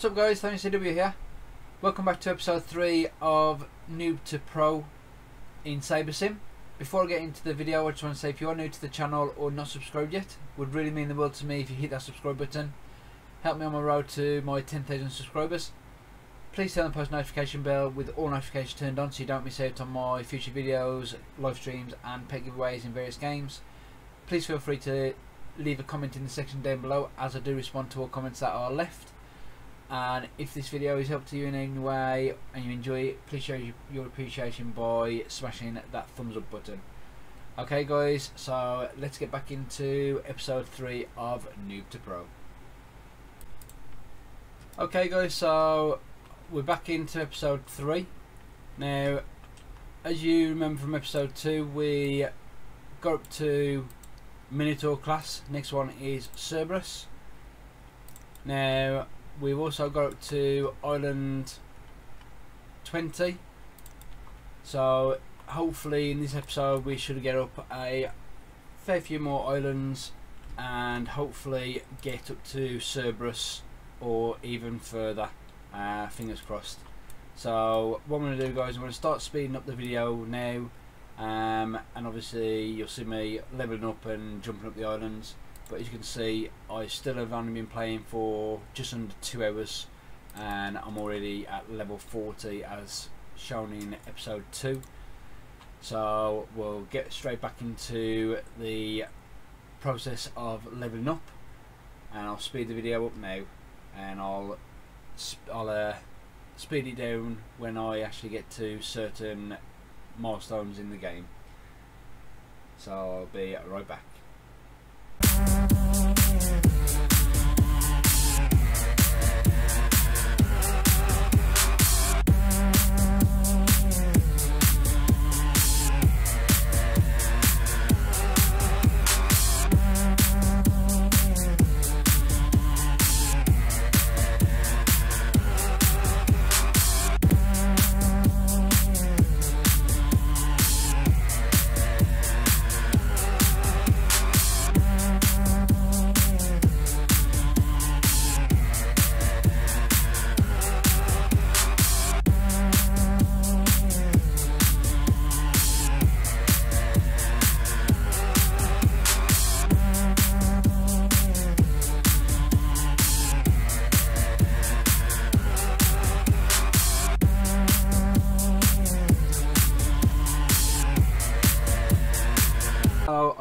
What's up guys, Thorin CW here. Welcome back to episode 3 of Noob to Pro in Sabersim. Before I get into the video I just want to say if you are new to the channel or not subscribed yet, would really mean the world to me if you hit that subscribe button. Help me on my road to my 10,000 subscribers. Please turn the post notification bell with all notifications turned on so you don't miss out on my future videos, live streams and pet giveaways in various games. Please feel free to leave a comment in the section down below as I do respond to all comments that are left and if this video has helped you in any way and you enjoy it please show your appreciation by smashing that thumbs up button. Okay guys so let's get back into episode 3 of Noob to Pro. Okay guys so we're back into episode 3 now as you remember from episode 2 we got up to Minotaur class. Next one is Cerberus. Now we've also got up to island 20 so hopefully in this episode we should get up a fair few more islands and hopefully get up to Cerberus or even further. Uh, fingers crossed. So what I'm going to do guys I'm going to start speeding up the video now. Um, and obviously you'll see me leveling up and jumping up the islands but as you can see I still have only been playing for just under two hours and I'm already at level 40 as shown in episode 2 so we'll get straight back into the process of leveling up and I'll speed the video up now and I'll I'll uh, speed it down when I actually get to certain milestones in the game. So I'll be right back yeah.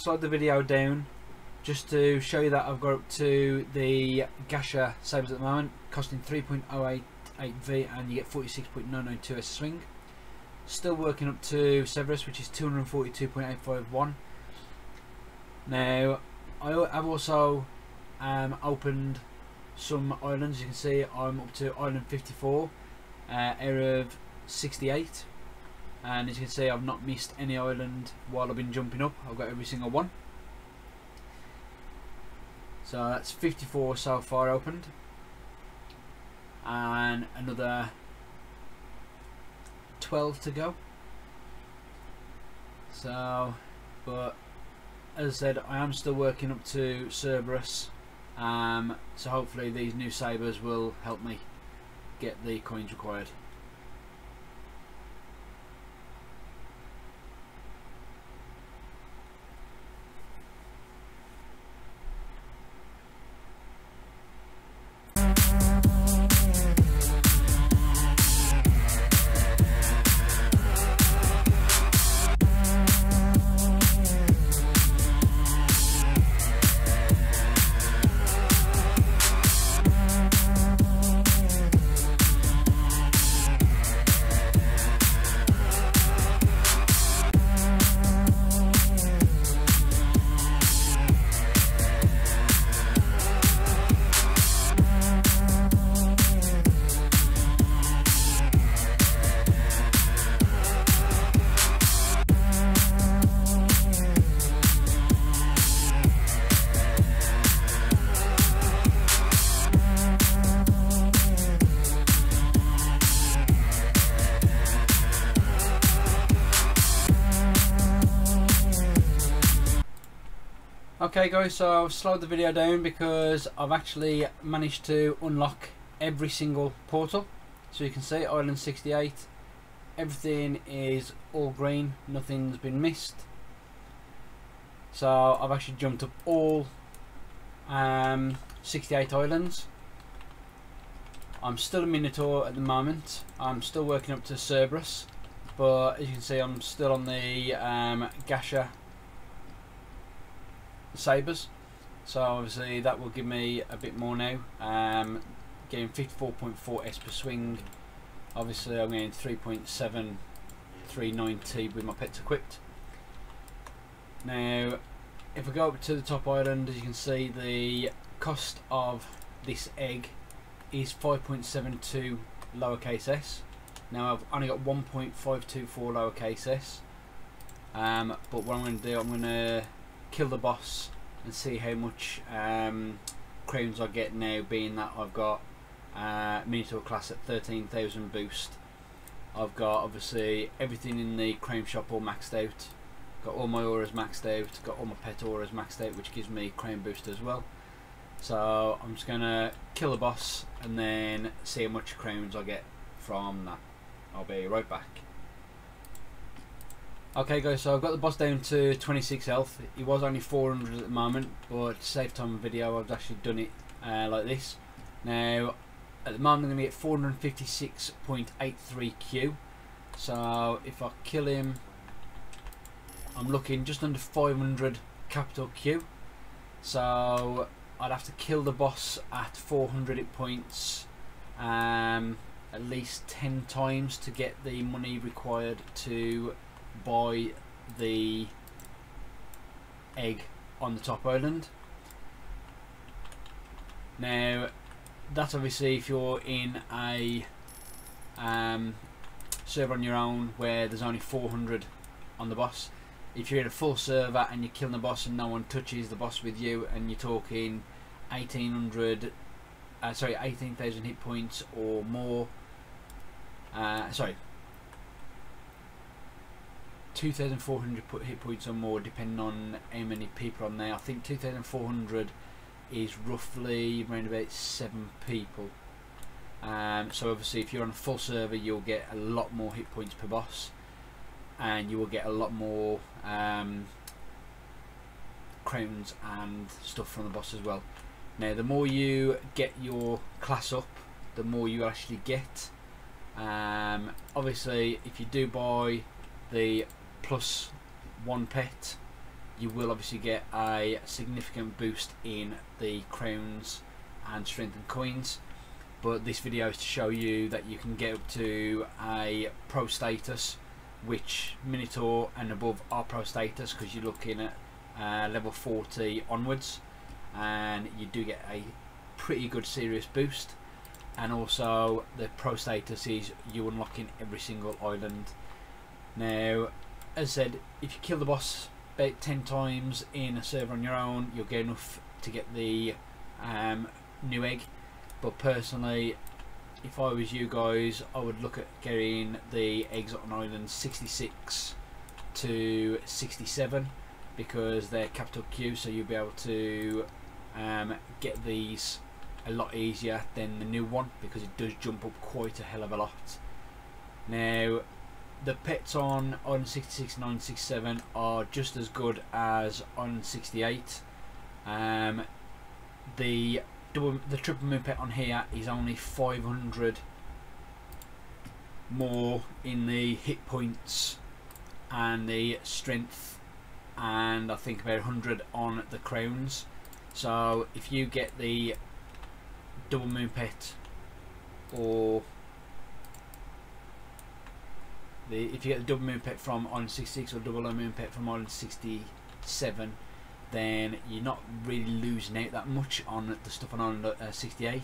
Slowed the video down just to show you that I've got up to the Gasha sabres at the moment costing 3.088V and you get 46.992 a swing. Still working up to Cerberus which is 242.851 now I have also um, opened some islands. You can see I'm up to island 54 uh, area of 68 and as you can see I've not missed any island while I've been jumping up. I've got every single one. So that's 54 so far opened. And another 12 to go. So but as I said I am still working up to Cerberus. Um, so hopefully these new sabres will help me get the coins required Okay guys, so I've slowed the video down because I've actually managed to unlock every single portal. So you can see Island 68, everything is all green, nothing's been missed. So I've actually jumped up all um, 68 islands. I'm still a Minotaur at the moment. I'm still working up to Cerberus, but as you can see, I'm still on the um, Sabres. So obviously that will give me a bit more now. Um, getting 54.4 S per swing. Obviously I'm getting 3.7 390 with my pets equipped. Now if I go up to the top island as you can see the cost of this egg is 5.72 lowercase s. Now I've only got 1.524 lowercase s. Um, but what I'm going to do, I'm going to kill the boss and see how much um, crowns I get now, being that I've got uh, Minotaur class at 13,000 boost. I've got obviously everything in the crown shop all maxed out. Got all my auras maxed out, got all my pet auras maxed out, which gives me crown boost as well. So I'm just gonna kill the boss and then see how much crowns I get from that. I'll be right back. Okay guys, so I've got the boss down to 26 health. He was only 400 at the moment, but to save time video I've actually done it uh, like this. Now, at the moment I'm going to be at 456.83 Q. So if I kill him, I'm looking just under 500 capital Q. So I'd have to kill the boss at 400 hit points um, at least 10 times to get the money required to buy the egg on the top island. Now that's obviously if you're in a um, server on your own where there's only 400 on the boss if you're in a full server and you're killing the boss and no one touches the boss with you and you're talking 1800 uh, sorry 18,000 hit points or more uh, sorry 2,400 put hit points or more depending on how many people on there I think 2,400 is roughly around about 7 people um, so obviously if you're on a full server you'll get a lot more hit points per boss and you will get a lot more um, crowns and stuff from the boss as well. Now the more you get your class up, the more you actually get. Um, obviously if you do buy the plus one pet you will obviously get a significant boost in the crowns and strength and coins. But this video is to show you that you can get up to a pro status which Minotaur and above are pro status because you're looking at uh, level 40 onwards. And you do get a pretty good serious boost. And also the pro status is you unlocking every single island. Now as I said if you kill the boss about 10 times in a server on your own you'll get enough to get the um, new egg but personally if I was you guys, I would look at getting the eggs on island 66 to 67 because they're capital Q, so you'll be able to um, get these a lot easier than the new one because it does jump up quite a hell of a lot. Now, the pets on Island 66 and Island 67 are just as good as on 68. Um, the double, the triple moon pet on here is only 500 more in the hit points and the strength and I think about 100 on the crowns so if you get the double moon pet or the if you get the double moon pet from on 66 or double moon pet from on 67 then you're not really losing out that much on the stuff on uh, 68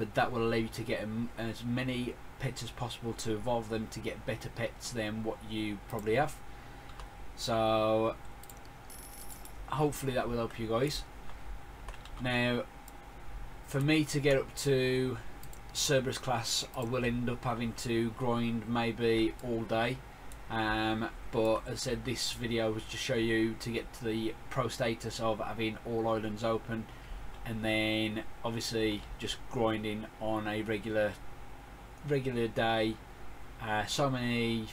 but that will allow you to get as many pets as possible to evolve them to get better pets than what you probably have. So hopefully that will help you guys. Now for me to get up to Cerberus class I will end up having to grind maybe all day um, but as I said this video was to show you to get to the pro status of having all islands open and then obviously just grinding on a regular regular day. Uh, so many,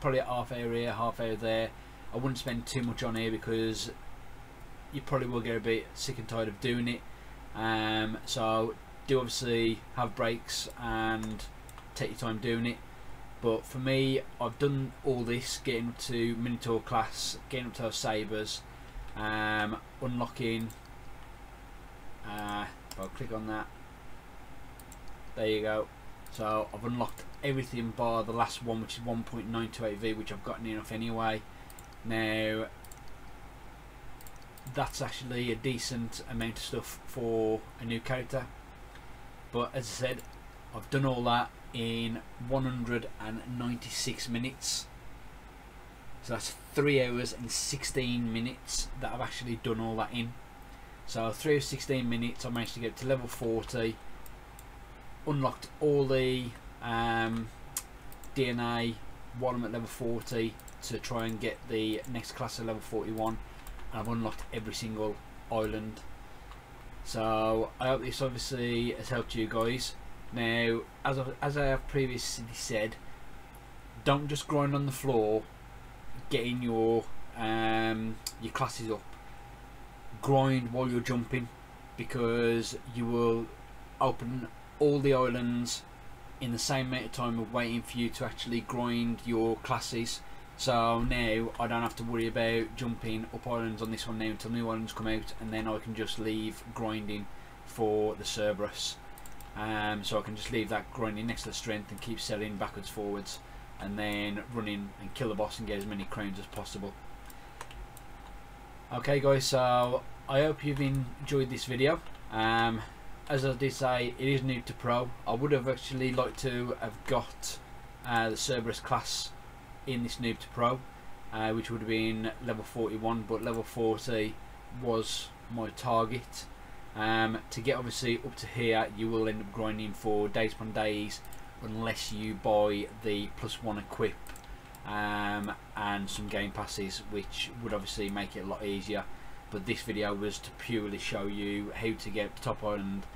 probably half hour here, half hour there. I wouldn't spend too much on here because you probably will get a bit sick and tired of doing it. Um, so do obviously have breaks and take your time doing it. But for me, I've done all this, getting up to Minotaur class, getting up to those sabres, um, unlocking. Uh, I'll click on that, there you go. So I've unlocked everything bar the last one, which is 1.928V, which I've gotten enough anyway. Now, that's actually a decent amount of stuff for a new character. But as I said, I've done all that in 196 minutes. So that's 3 hours and 16 minutes that I've actually done all that in. So 3 hours 16 minutes I managed to get to level 40. Unlocked all the um, DNA while I'm at level 40 to try and get the next class of level 41 and I've unlocked every single island so I hope this obviously has helped you guys. Now as, I, as I have previously said don't just grind on the floor getting your um, your classes up. Grind while you're jumping because you will open all the islands in the same amount of time of waiting for you to actually grind your classes so now I don't have to worry about jumping up islands on this one now until new islands come out and then I can just leave grinding for the Cerberus. Um, so I can just leave that grinding next to the strength and keep selling backwards forwards and then running and kill the boss and get as many crowns as possible. Okay guys, so I hope you've enjoyed this video. Um, as I did say, it is noob to Pro. I would have actually liked to have got uh, the Cerberus class in this noob to pro uh, which would have been level 41 but level 40 was my target. Um, to get obviously up to here you will end up grinding for days upon days unless you buy the plus one equip um, and some game passes which would obviously make it a lot easier. But this video was to purely show you how to get to top island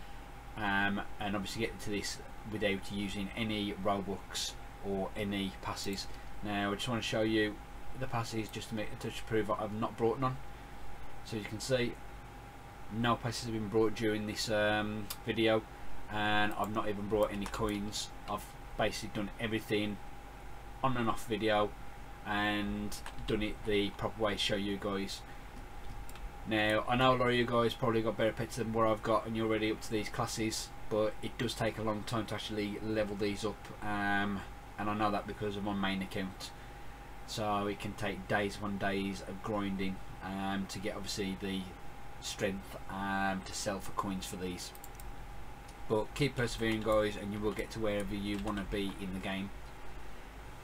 um, and obviously get to this without using any robux or any passes now I just want to show you the passes just to make a touch to prove I've not brought none. So you can see no passes have been brought during this um, video and I've not even brought any coins. I've basically done everything on and off video and done it the proper way to show you guys. Now I know a lot of you guys probably got better pets than what I've got and you're already up to these classes but it does take a long time to actually level these up. Um, and I know that because of my main account. So it can take days upon days of grinding um, to get obviously the strength um, to sell for coins for these. But keep persevering guys and you will get to wherever you want to be in the game.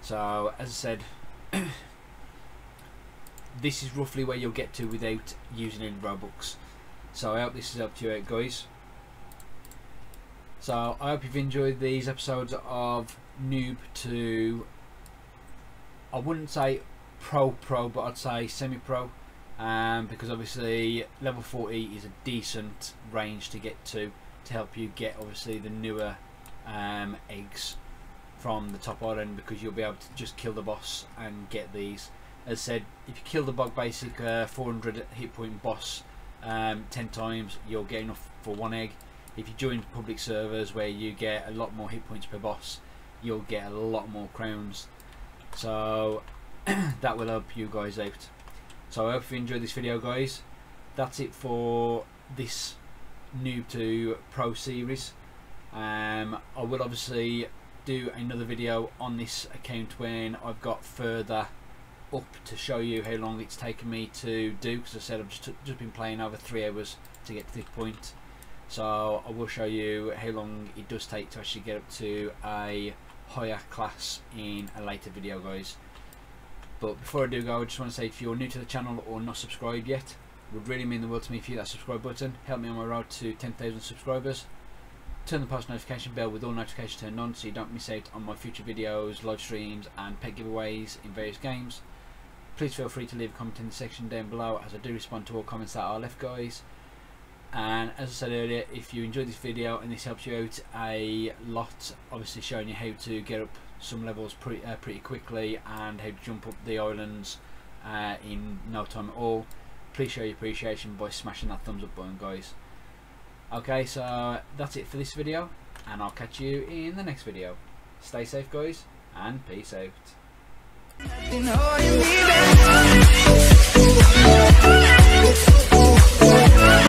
So as I said this is roughly where you'll get to without using any Robux. So I hope this has helped you out guys so I hope you've enjoyed these episodes of noob to I wouldn't say pro pro but I'd say semi pro um, because obviously level 40 is a decent range to get to to help you get obviously the newer um, eggs from the top island because you'll be able to just kill the boss and get these. As said if you kill the bug basic uh, 400 hit point boss um, 10 times you'll get enough for one egg if you join public servers where you get a lot more hit points per boss you'll get a lot more crowns. So that will help you guys out. So I hope you enjoyed this video guys. That's it for this noob to pro series. Um, I will obviously do another video on this account when I've got further up to show you how long it's taken me to do because I said I've just, just been playing over three hours to get to this point so I will show you how long it does take to actually get up to a higher class in a later video guys. But before I do go I just want to say if you're new to the channel or not subscribed yet would really mean the world to me if you hit that subscribe button. Help me on my road to 10,000 subscribers. Turn the post notification bell with all notifications turned on so you don't miss out on my future videos live streams and pet giveaways in various games. Please feel free to leave a comment in the section down below as I do respond to all comments that are left guys and as I said earlier if you enjoyed this video and this helps you out a lot obviously showing you how to get up some levels pretty, uh, pretty quickly and how to jump up the islands uh, in no time at all please show your appreciation by smashing that thumbs up button guys. Okay so that's it for this video and I'll catch you in the next video. Stay safe guys and peace out